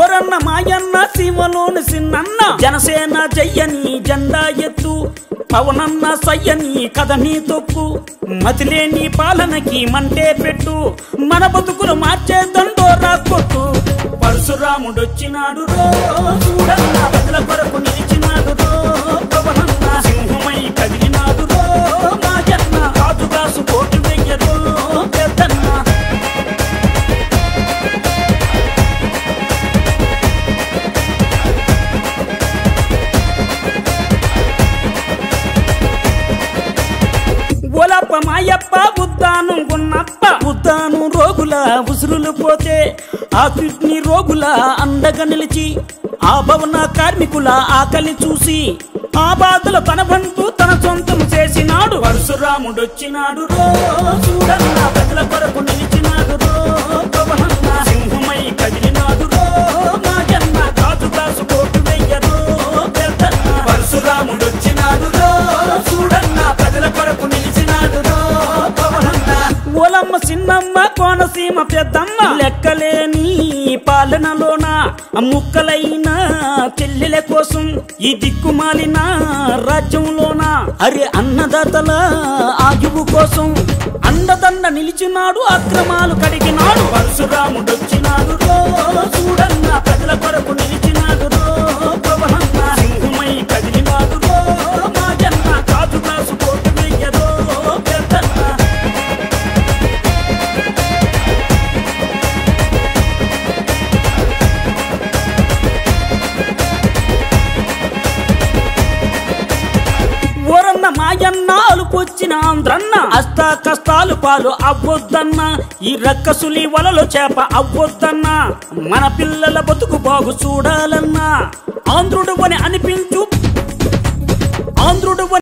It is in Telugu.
ఓరన్న మాయన్న సీమలోని సిన్నన్న జనసేన జయ్యని జెండా ఎత్తు పవనన్న సయ్యని కథని తొక్కు. మతిలేని పాలనకి మంటే పెట్టు మన బతుకులు మార్చే దండోరా కొట్టు. పరశురాముడొచ్చినాడు రో చూడన్న ప్రజల కొరకు నిలిచినాడు మాయప్ప ఉద్దానం గున్నప్ప ఉద్దానం రోగుల ఉసురులు పోతే ఆ కిడ్నీ రోగుల అండగా నిలిచి ఆ భవన కార్మికుల ఆకలి చూసి ఆ బాధలు తన బంధు తన సొంతం చేసినాడు. పరశురాముడొచ్చినాడు రో చిన్నమ్మ కోనసీమ పెద్దమ్మ. లెక్కలేని పాలనలోన ముక్కలైన చెల్లెల కోసం ఈ దిక్కుమాలిన రాజ్యంలోన? అరే అన్నదాతల ఆయువు కోసం అండదండ నిలిచినాడు అక్రమాలు కడిగినాడు. పరశురాముడు అలుపొచ్చిన అష్ట కష్టాలు పాలు అవ్వొద్దన్న. ఈ రక్కసులి వలలో చేప అవ్వొద్దన్న. మన పిల్లల బతుకు బాగు చూడాలన్నా.